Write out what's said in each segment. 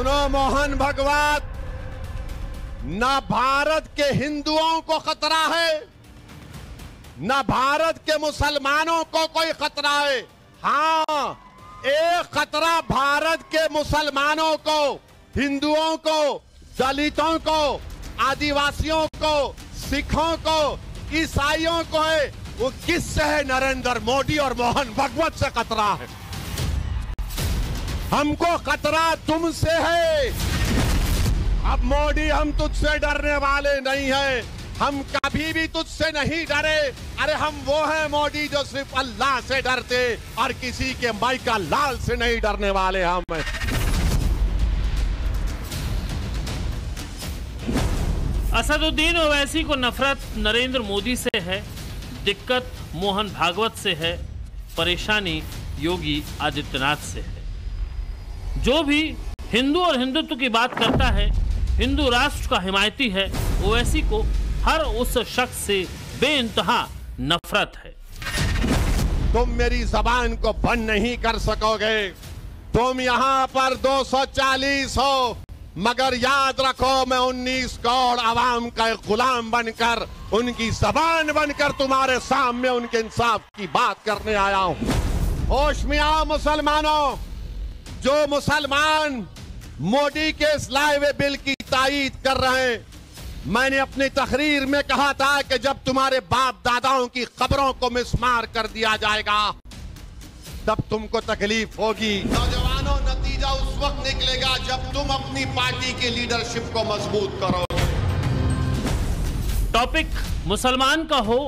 सुनो मोहन भगवत, न भारत के हिंदुओं को खतरा है, न भारत के मुसलमानों को कोई खतरा है। हाँ एक खतरा भारत के मुसलमानों को, हिंदुओं को, दलितों को, आदिवासियों को, सिखों को, ईसाइयों को है, वो किससे है नरेंद्र मोदी और मोहन भगवत से खतरा है? हमको खतरा तुमसे है। अब मोदी, हम तुझसे डरने वाले नहीं है। हम कभी भी तुझसे नहीं डरे। अरे, हम वो हैं मोदी जो सिर्फ़ अल्लाह से डरते और किसी के माइका लाल से नहीं डरने वाले हम। असदुद्दीन ओवैसी को नफरत नरेंद्र मोदी से है, दिक्कत मोहन भागवत से है, परेशानी योगी आदित्यनाथ से है। जो भी हिंदू और हिंदुत्व की बात करता है, हिंदू राष्ट्र का हिमायती है ओवैसी को हर उस शख्स से बेइंतहा नफरत है। तुम मेरी जबान को बंद नहीं कर सकोगे। तुम यहाँ पर 240 हो, मगर याद रखो मैं 19 करोड़ आवाम का एक गुलाम बनकर, उनकी जबान बनकर तुम्हारे सामने उनके इंसाफ की बात करने आया हूँ। होश में आओ मुसलमानों! जो मुसलमान मोदी के इस लाए हुए बिल की तायीद कर रहे हैं, मैंने अपनी तकरीर में कहा था कि जब तुम्हारे बाप दादाओं की खबरों को मिसमार कर दिया जाएगा, तब तुमको तकलीफ़ होगी। नौजवानों, नतीजा उस वक्त निकलेगा जब तुम अपनी पार्टी की लीडरशिप को मज़बूत करो। टॉपिक मुसलमान का हो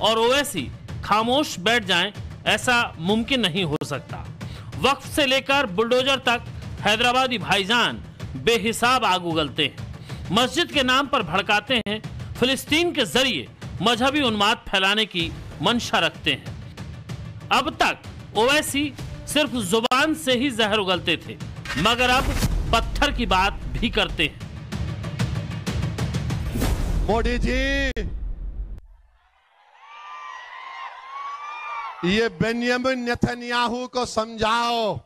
और ओवैसी खामोश बैठ जाएँ, ऐसा मुमकिन नहीं हो सकता। वक्फ से लेकर बुलडोजर तक हैदराबादी भाईजान बेहिसाब आग उगलते हैं। मस्जिद के नाम पर भड़काते हैं, फिलिस्तीन के ज़रिए मजहबी उन्माद फैलाने की मंशा रखते हैं। अब तक ओवैसी सिर्फ़ ज़ुबान से ही जहर उगलते थे, मगर अब पत्थर की बात भी करते हैं। मोदी जी। ये बेनियामिन नेतन्याहू को समझाओ।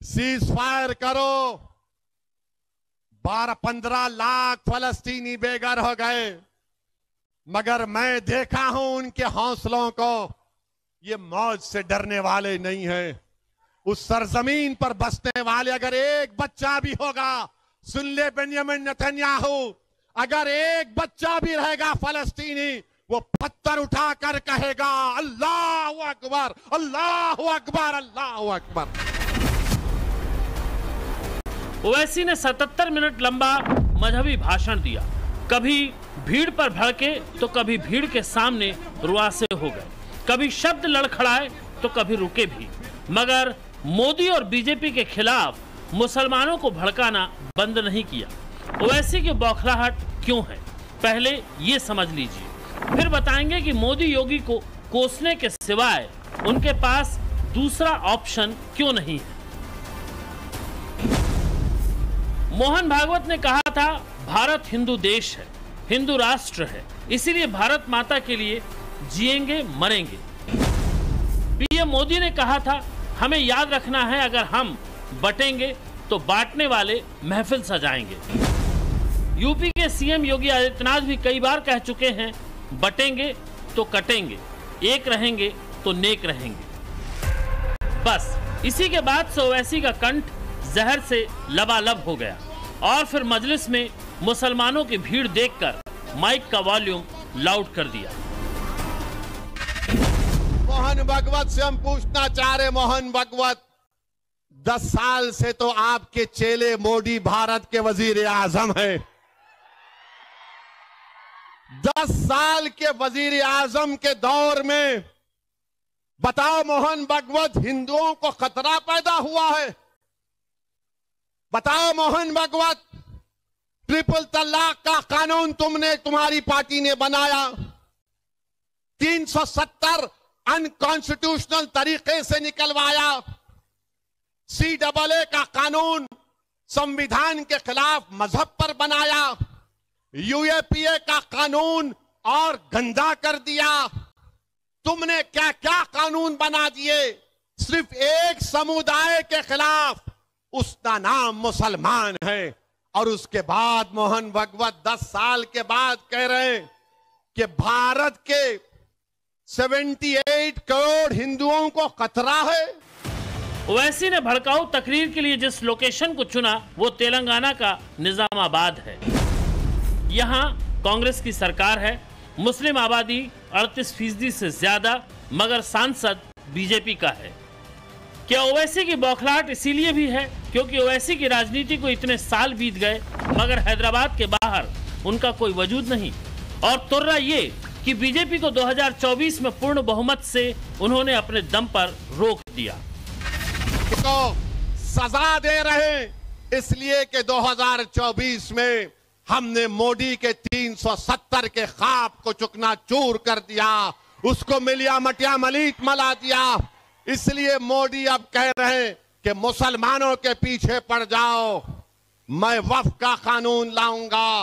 सीज फायर करो। बारह पंद्रह लाख फलस्तीनी बेघर हो गए। मगर मैं देखा हूँ उनके हौसलों को। ये मौज से डरने वाले नहीं है। उस सरजमीन पर बसने वाले अगर एक बच्चा भी होगा, सुन ले बेनियमिन नेतन्याहू, अगर एक बच्चा भी रहेगा फलस्तीनी वो पत्थर उठाकर कहेगा, अल्लाह अकबर अल्लाह अकबर अल्लाह अकबर. ओवैसी ने 77 मिनट लंबा मजहबी भाषण दिया। कभी भीड़ पर भड़के तो कभी भीड़ के सामने रुआसे हो गए। कभी शब्द लड़खड़ाए तो कभी रुके भी। मगर मोदी और बीजेपी के खिलाफ मुसलमानों को भड़काना बंद नहीं किया। ओवैसी की बौखलाहट क्यों है? पहले ये समझ लीजिए। फिर बताएँगे कि मोदी योगी को कोसने के सिवाय उनके पास दूसरा ऑप्शन क्यों नहीं है। मोहन भागवत ने कहा था, भारत हिंदू देश है, हिंदू राष्ट्र है, इसीलिए भारत माता के लिए जिएँगे, मरेंगे। पीएम मोदी ने कहा था, हमें याद रखना है, अगर हम बटेंगे तो बांटने वाले महफिल सजाएँगे। यूपी के सीएम योगी आदित्यनाथ भी कई बार कह चुके हैं बटेंगे तो कटेंगे, एक रहेंगे तो नेक रहेंगे। बस, इसी के बाद से ओवैसी का कंठ जहर से लबालब हो गया और फिर मजलिस में मुसलमानों की भीड़ देखकर माइक का वॉल्यूम लाउड कर दिया। मोहन भगवत से हम पूछना चाह रहे मोहन भगवत, दस साल से तो आपके चेले मोदी भारत के वज़ीर आज़म हैं। दस साल के वज़ीर आज़म के दौर में, बताओ मोहन भगवत, हिंदुओं को खतरा पैदा हुआ है। बताओ मोहन भगवत, ट्रिपल तलाक का कानून तुमने तुम्हारी पार्टी ने बनाया। 370 अनकॉन्स्टिट्यूशनल तरीके से निकलवाया। सी डबल ए का कानून संविधान के खिलाफ मज़हब पर बनाया। यूएपीए का कानून और गंदा कर दिया। तुमने क्या क्या कानून बना दिए? सिर्फ़ एक समुदाय के खिलाफ। उसका नाम मुसलमान है और उसके बाद मोहन भगवत दस साल के बाद कह रहे हैं कि भारत के 78 करोड़ हिंदुओं को खतरा है। ओवैसी ने भड़काऊ तकरीर के लिए जिस लोकेशन को चुना, वो तेलंगाना का निजामाबाद है। यहाँ कांग्रेस की सरकार है। मुस्लिम आबादी 38 फ़ीसदी से ज़्यादा, मगर सांसद बीजेपी का है। क्या ओवैसी की बौखलाहट इसीलिए भी है क्योंकि ओवैसी की राजनीति को इतने साल बीत गए, मगर हैदराबाद के बाहर उनका कोई वजूद नहीं। और तुर्रा ये कि बीजेपी को 2024 में पूर्ण बहुमत से उन्होंने अपने दम पर रोक दिया। को सजा दे रहे इसलिए कि 2024 में हमने मोदी के 370 के खाब को चुकना चूर कर दिया, उसको मिलिया मटिया मलिक मला दिया। इसलिए मोदी अब कह रहे हैं कि मुसलमानों के पीछे पड़ जाओ, मैं वफ का कानून लाऊँगा।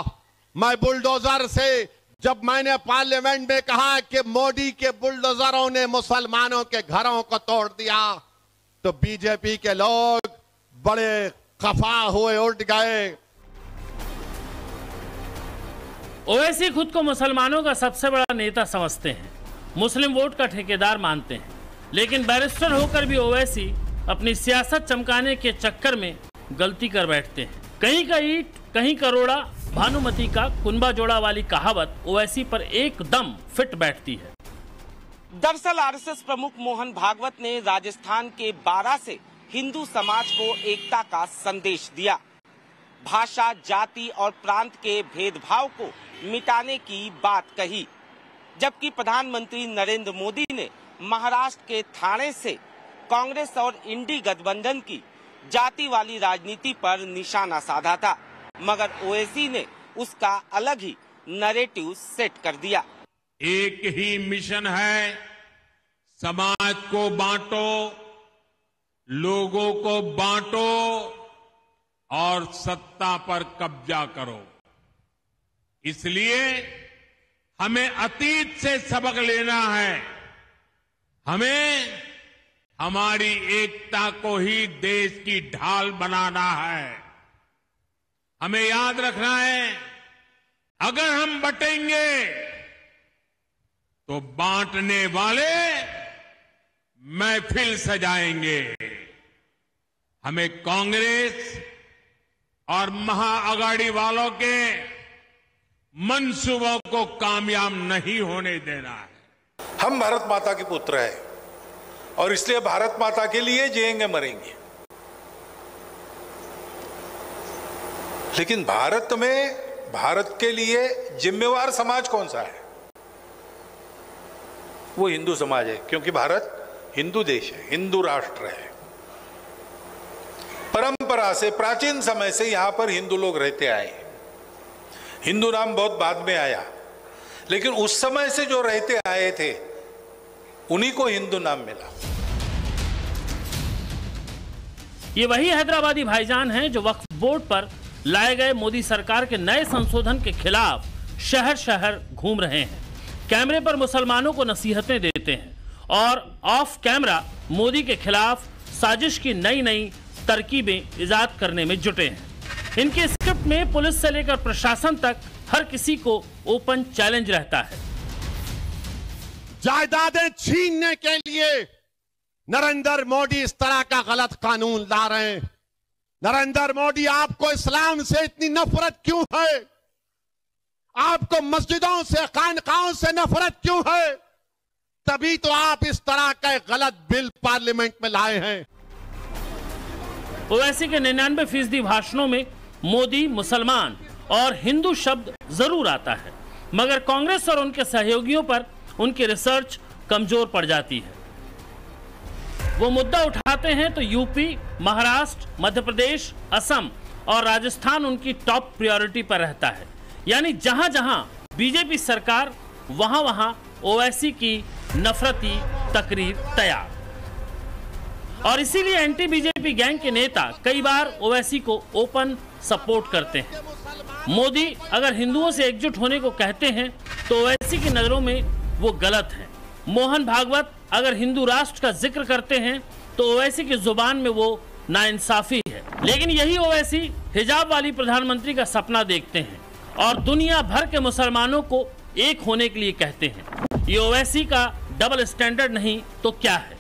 मैं बुलडोजर से, जब मैंने पार्लियामेंट में कहा कि मोदी के बुलडोजरों ने मुसलमानों के घरों को तोड़ दिया तो बीजेपी के लोग बड़े खफा हुए उठ गए। ओवैसी खुद को मुसलमानों का सबसे बड़ा नेता समझते हैं। मुस्लिम वोट का ठेकेदार मानते हैं। लेकिन बैरिस्टर होकर भी ओवैसी अपनी सियासत चमकाने के चक्कर में गलती कर बैठते हैं। कहीं का ईट, कहीं करोड़ा, भानुमति का कुंबा जोड़ा वाली कहावत ओवैसी पर एकदम फिट बैठती है। दरअसल आरएसएस प्रमुख मोहन भागवत ने राजस्थान के बारा से हिंदू समाज को एकता का संदेश दिया। भाषा, जाति और प्रांत के भेदभाव को मिटाने की बात कही। जबकि प्रधानमंत्री नरेंद्र मोदी ने महाराष्ट्र के थाने से कांग्रेस और इंडी गठबंधन की जाति वाली राजनीति पर निशाना साधा था, मगर ओएसी ने उसका अलग ही नरेटिव सेट कर दिया। एक ही मिशन है, समाज को बांटो, लोगों को बांटो और सत्ता पर कब्जा करो। इसलिए हमें अतीत से सबक लेना है। हमें हमारी एकता को ही देश की ढाल बनाना है। हमें याद रखना है, अगर हम बटेंगे तो बांटने वाले महफिल सजाएँगे। हमें कांग्रेस और महाअगाड़ी वालों के मंसूबों को कामयाब नहीं होने देना है। हम भारत माता के पुत्र हैं और इसलिए भारत माता के लिए जिएँगे, मरेंगे। लेकिन भारत में, भारत के लिए जिम्मेवार समाज कौन सा है? वो हिंदू समाज है, क्योंकि भारत हिंदू देश है, हिंदू राष्ट्र है। परंपरा से, प्राचीन समय से यहाँ पर हिंदू लोग रहते आए हिंदू नाम बहुत बाद में आया। लेकिन उस समय से जो रहते आए थे, उन्हीं को हिंदू नाम मिला। ये वही हैदराबादी भाईजान हैं जो वक्फ बोर्ड पर लाए गए मोदी सरकार के नए संशोधन के खिलाफ शहर शहर घूम रहे हैं। कैमरे पर मुसलमानों को नसीहतें देते हैं और ऑफ़ कैमरा मोदी के खिलाफ साजिश की नई नई तरकीबें इजाद करने में जुटे हैं। इनके स्क्रिप्ट में पुलिस से लेकर प्रशासन तक हर किसी को ओपन चैलेंज रहता है। जायदादें छीनने के लिए नरेंद्र मोदी इस तरह का गलत कानून ला रहे हैं। नरेंद्र मोदी, आपको इस्लाम से इतनी नफरत क्यों है? आपको मस्जिदों से खानकाओं से नफरत क्यों है? तभी तो आप इस तरह का गलत बिल पार्लियामेंट में लाए हैं। ओवैसी के निन्यानवे फ़ीसदी भाषणों में मोदी मुसलमान और हिंदू शब्द ज़रूर आता है, मगर कांग्रेस और उनके सहयोगियों पर उनकी रिसर्च कमज़ोर पड़ जाती है। वो मुद्दा उठाते हैं तो यूपी, महाराष्ट्र मध्य प्रदेश असम और राजस्थान उनकी टॉप प्रायोरिटी पर रहता है। यानी जहाँ जहाँ बीजेपी सरकार, वहाँ वहाँ ओवैसी की नफरती तकरीर तैयार। और इसीलिए एंटी बीजेपी गैंग के नेता कई बार ओवैसी को ओपन सपोर्ट करते हैं। मोदी अगर हिंदुओं से एकजुट होने को कहते हैं तो ओवैसी की नज़रों में वो गलत है। मोहन भागवत अगर हिंदू राष्ट्र का ज़िक्र करते हैं तो ओवैसी की ज़ुबान में वो नाइंसाफी है। लेकिन यही ओवैसी हिजाब वाली प्रधानमंत्री का सपना देखते हैं और दुनिया भर के मुसलमानों को एक होने के लिए कहते हैं। ये ओवैसी का डबल स्टैंडर्ड नहीं तो क्या है?